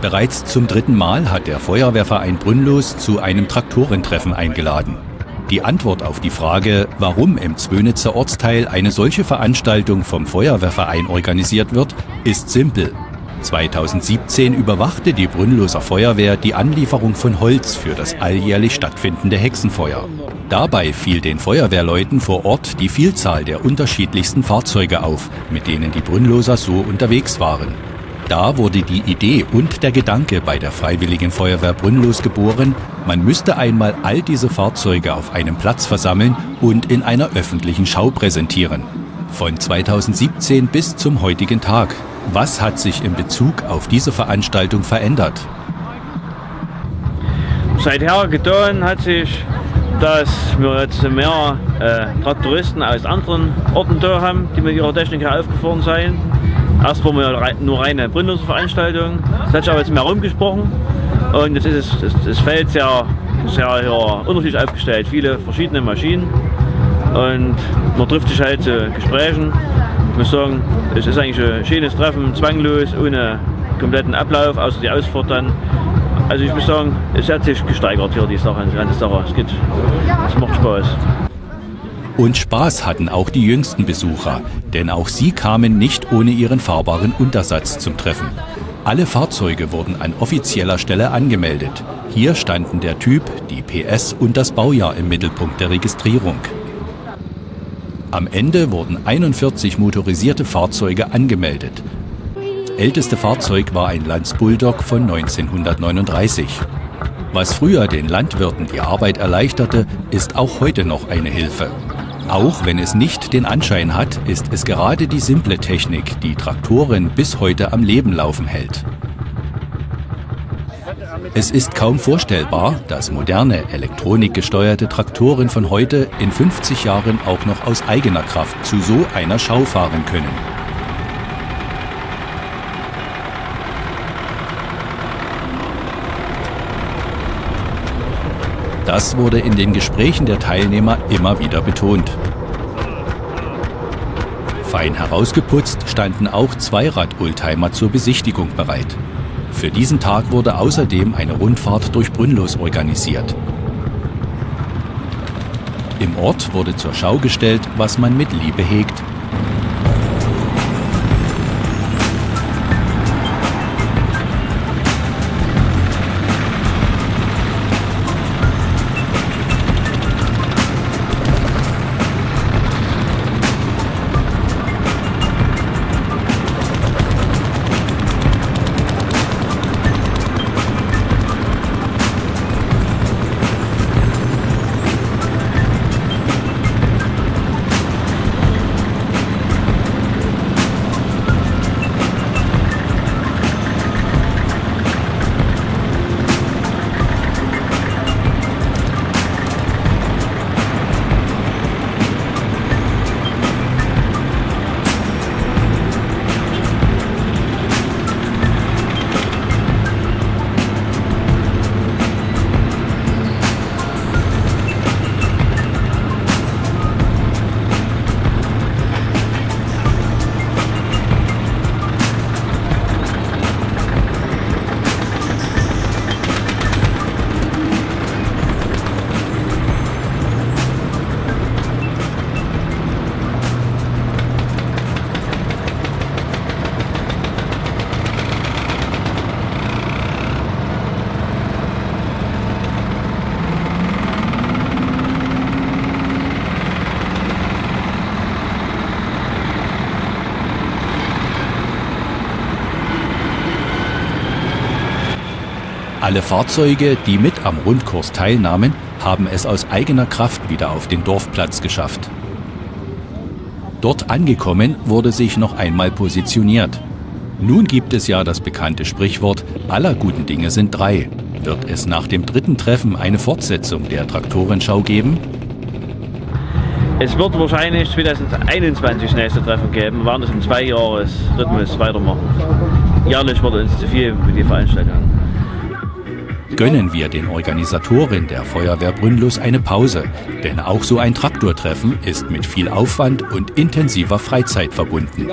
Bereits zum dritten Mal hat der Feuerwehrverein Brünnlos zu einem Traktorentreffen eingeladen. Die Antwort auf die Frage, warum im Zwönitzer Ortsteil eine solche Veranstaltung vom Feuerwehrverein organisiert wird, ist simpel. 2017 überwachte die Brünnloser Feuerwehr die Anlieferung von Holz für das alljährlich stattfindende Hexenfeuer. Dabei fiel den Feuerwehrleuten vor Ort die Vielzahl der unterschiedlichsten Fahrzeuge auf, mit denen die Brünnloser so unterwegs waren. Da wurde die Idee und der Gedanke bei der Freiwilligen Feuerwehr Brünnlos geboren, man müsste einmal all diese Fahrzeuge auf einem Platz versammeln und in einer öffentlichen Schau präsentieren. Von 2017 bis zum heutigen Tag. Was hat sich in Bezug auf diese Veranstaltung verändert? Seither getan hat sich, dass wir jetzt mehr äh, Traktoristen aus anderen Orten da haben, die mit ihrer Technik hier aufgefahren sind. Erst waren wir nur reine Brünnloser-Veranstaltung, das hat sich aber jetzt mehr rumgesprochen und jetzt ist es, das, das Feld sehr, sehr ja, unterschiedlich aufgestellt, viele verschiedene Maschinen und man trifft sich halt zu Gesprächen. Ich muss sagen, es ist eigentlich ein schönes Treffen, zwanglos, ohne kompletten Ablauf, außer die Ausfahrt dann. Also ich muss sagen, es hat sich gesteigert hier die Sache, die ganze Sache. Es, geht, es macht Spaß. Und Spaß hatten auch die jüngsten Besucher, denn auch sie kamen nicht ohne ihren fahrbaren Untersatz zum Treffen. Alle Fahrzeuge wurden an offizieller Stelle angemeldet. Hier standen der Typ, die PS und das Baujahr im Mittelpunkt der Registrierung. Am Ende wurden 41 motorisierte Fahrzeuge angemeldet. Älteste Fahrzeug war ein Lanz Bulldog von 1939. Was früher den Landwirten die Arbeit erleichterte, ist auch heute noch eine Hilfe. Auch wenn es nicht den Anschein hat, ist es gerade die simple Technik, die Traktoren bis heute am Leben laufen hält. Es ist kaum vorstellbar, dass moderne, elektronikgesteuerte Traktoren von heute in 50 Jahren auch noch aus eigener Kraft zu so einer Schau fahren können. Das wurde in den Gesprächen der Teilnehmer immer wieder betont. Fein herausgeputzt standen auch Zweirad-Oldtimer zur Besichtigung bereit. Für diesen Tag wurde außerdem eine Rundfahrt durch Brünnlos organisiert. Im Ort wurde zur Schau gestellt, was man mit Liebe hegt Alle Fahrzeuge, die mit am Rundkurs teilnahmen, haben es aus eigener Kraft wieder auf den Dorfplatz geschafft. Dort angekommen wurde sich noch einmal positioniert. Nun gibt es ja das bekannte Sprichwort, aller guten Dinge sind drei. Wird es nach dem dritten Treffen eine Fortsetzung der Traktorenschau geben? Es wird wahrscheinlich 2021 das nächste Treffen geben. Wir werden das im Zweijahres-Rhythmus weitermachen. Jährlich wird uns zu viel mit der Veranstaltung gönnen wir den Organisatoren der Feuerwehr Brünnlos eine Pause, denn auch so ein Traktortreffen ist mit viel Aufwand und intensiver Freizeit verbunden.